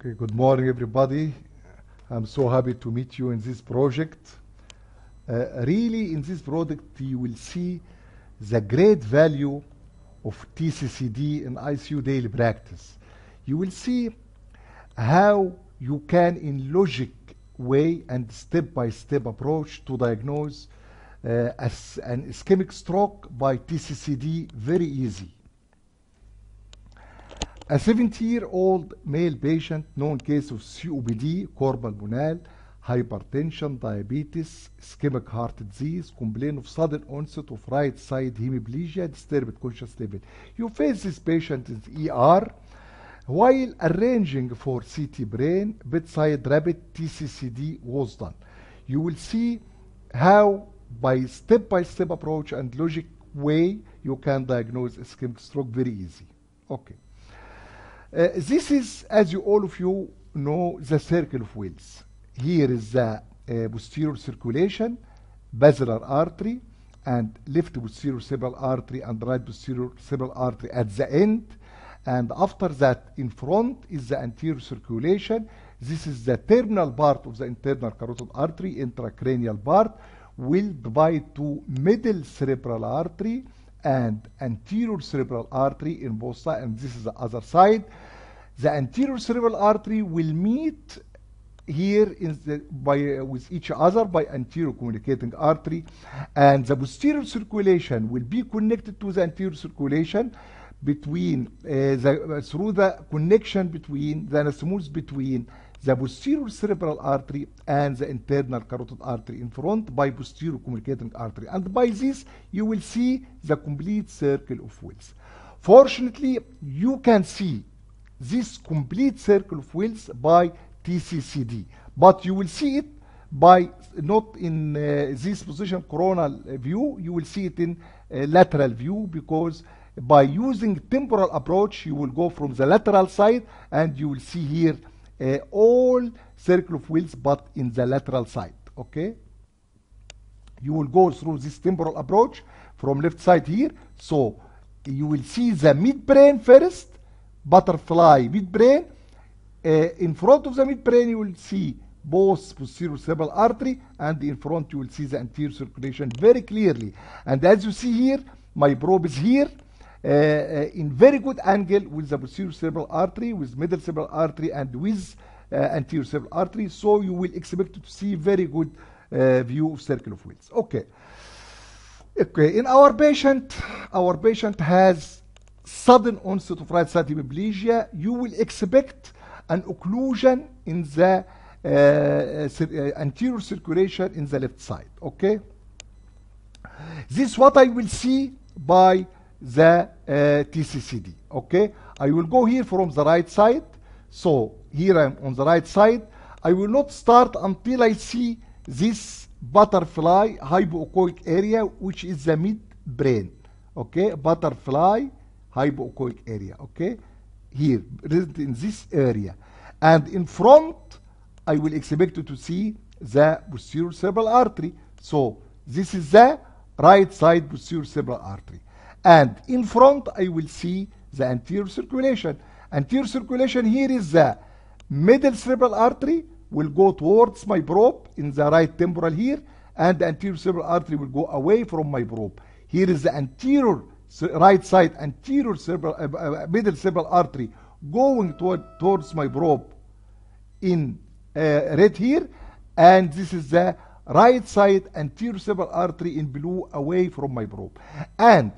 Okay, good morning, everybody. I'm so happy to meet you in this project. Uh, really, in this project, you will see the great value of TCCD in ICU daily practice. You will see how you can, in logic way and step-by-step approach, to diagnose uh, an ischemic stroke by TCCD very easy. A 70-year-old male patient, known case of COPD, cor pulmonale, hypertension, diabetes, ischemic heart disease, complain of sudden onset of right side hemiplegia, disturbed conscious level. You face this patient in ER while arranging for CT brain, bedside rapid TCCD was done. You will see how by step-by-step approach and logic way you can diagnose ischemic stroke very easy. Okay. Uh, this is, as you all of you know, the circle of Willis. Here is the uh, posterior circulation, basilar artery, and left posterior cerebral artery and right posterior cerebral artery at the end. And after that, in front is the anterior circulation. This is the terminal part of the internal carotid artery, intracranial part, will divide to middle cerebral artery and anterior cerebral artery in both sides, and this is the other side. The anterior cerebral artery will meet here the, by, uh, with each other by anterior communicating artery, and the posterior circulation will be connected to the anterior circulation between uh, the, uh, through the connection between the anastomosis between the posterior cerebral artery and the internal carotid artery in front by posterior communicating artery. And by this, you will see the complete circle of Willis. Fortunately, you can see this complete circle of Willis by TCCD, but you will see it by not in uh, this position coronal view, you will see it in uh, lateral view because by using temporal approach, you will go from the lateral side and you will see here uh, all circle of Willis but in the lateral side okay? You will go through this temporal approach from left side here. So you will see the midbrain first butterfly midbrain. Uh, in front of the midbrain you will see both posterior cerebral artery and in front you will see the anterior circulation very clearly. And as you see here my probe is here in very good angle with the posterior cerebral artery, with middle cerebral artery, and with uh, anterior cerebral artery. So you will expect to see very good uh, view of circle of Willis. Okay. Okay. In our patient, our patient has sudden onset of right side hemiplegia. You will expect an occlusion in the anterior circulation in the left side. Okay. This is what I will see by the uh, TCCD. Okay, I will go here from the right side. So here I'm on the right side. I will not start until I see this butterfly hypoechoic area, which is the midbrain. Okay, butterfly hypoechoic area. Okay, here in this area, and in front I will expect to see the posterior cerebral artery. So this is the right side posterior cerebral artery and in front I will see the anterior circulation. Anterior circulation here is the middle cerebral artery will go towards my probe in the right temporal here and the anterior cerebral artery will go away from my probe. Here is the anterior right side anterior cerebral uh, uh, middle cerebral artery going toward, towards my probe in uh, red here and this is the right side anterior cerebral artery in blue away from my probe. And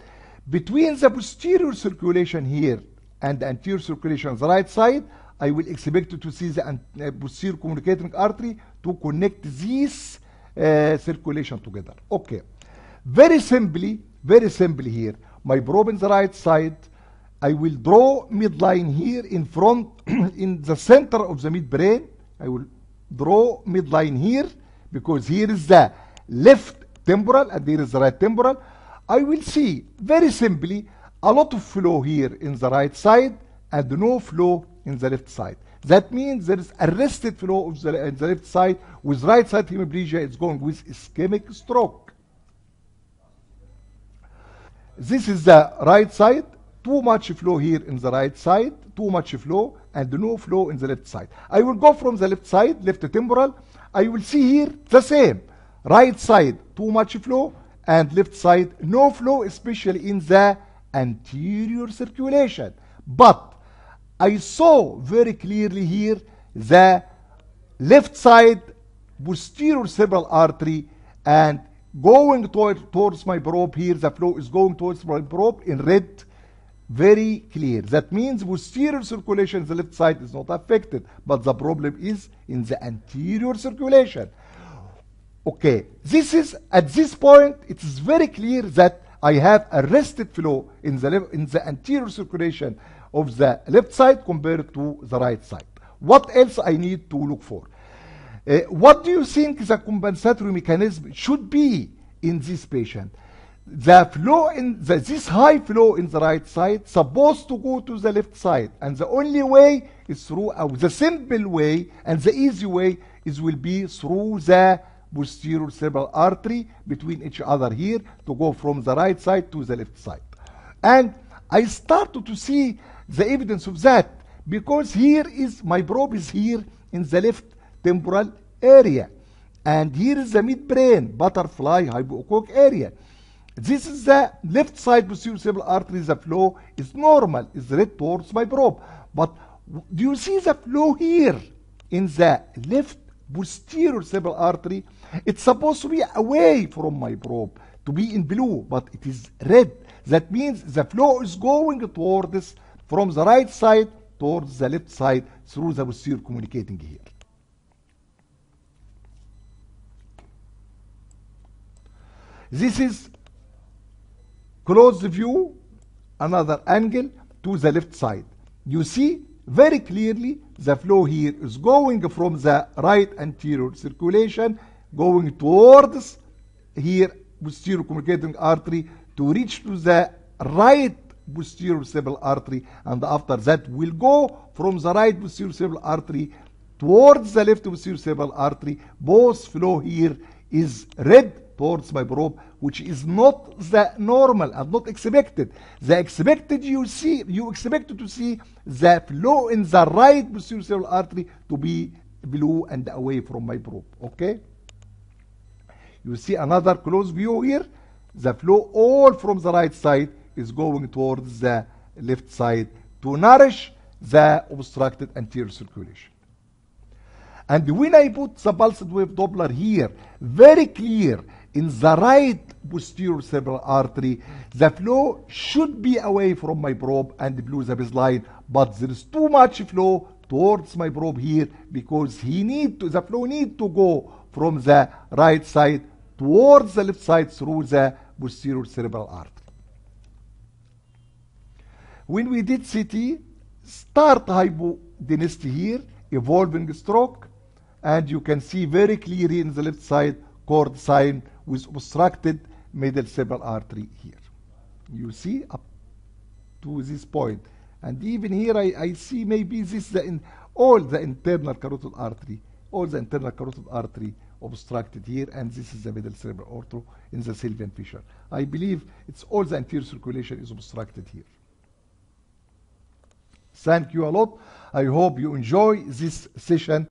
between the posterior circulation here and the anterior circulation on the right side, I will expect to see the uh, posterior communicating artery to connect these uh, circulation together. Okay. Very simply, very simply here, my probe in the right side, I will draw midline here in front, in the center of the midbrain. I will draw midline here because here is the left temporal and here is the right temporal. I will see very simply a lot of flow here in the right side and no flow in the left side. That means there is arrested flow of the, in the left side with right side hemiplegia. It's going with ischemic stroke. This is the right side too much flow here in the right side, too much flow, and no flow in the left side. I will go from the left side, left temporal. I will see here the same. Right side, too much flow, and left side, no flow, especially in the anterior circulation. But I saw very clearly here the left side posterior cerebral artery and going toward, towards my probe here, the flow is going towards my probe in red, very clear. That means posterior circulation the left side is not affected, but the problem is in the anterior circulation. Okay, this is, at this point, it is very clear that I have arrested flow in the, in the anterior circulation of the left side compared to the right side. What else I need to look for? Uh, what do you think the compensatory mechanism should be in this patient? The flow in the, this high flow in the right side supposed to go to the left side, and the only way is through uh, the simple way and the easy way is will be through the posterior cerebral artery between each other here to go from the right side to the left side. And I started to see the evidence of that because here is my probe is here in the left temporal area. And here is the midbrain, butterfly hypoechoic area. This is the left side posterior cerebral artery. The flow is normal, is red towards my probe. But do you see the flow here in the left posterior cerebral artery? It's supposed to be away from my probe, to be in blue, but it is red. That means the flow is going towards from the right side towards the left side through the posterior communicating here. This is close view, another angle to the left side. You see very clearly the flow here is going from the right anterior circulation, going towards here posterior communicating artery to reach to the right posterior cerebral artery and after that will go from the right posterior cerebral artery towards the left posterior cerebral artery. Both flow here is red towards my probe, which is not the normal and not expected. The expected you see, you expect to see the flow in the right posterior cerebral artery to be blue and away from my probe. Okay? You see another close view here. The flow all from the right side is going towards the left side to nourish the obstructed anterior circulation. And when I put the pulsed wave Doppler here, very clear in the right posterior cerebral artery, the flow should be away from my probe and below the baseline, but there is too much flow towards my probe here because he need to, the flow need to go from the right side towards the left side through the posterior cerebral artery. When we did CT, start hypodensity here, evolving stroke, and you can see very clearly in the left side cord sign with obstructed middle cerebral artery here. You see up to this point. And even here I, I see maybe this the in, all the internal carotid artery, all the internal carotid artery obstructed here, and this is the middle cerebral artery in the Sylvian fissure. I believe it's all the anterior circulation is obstructed here. Thank you a lot. I hope you enjoy this session.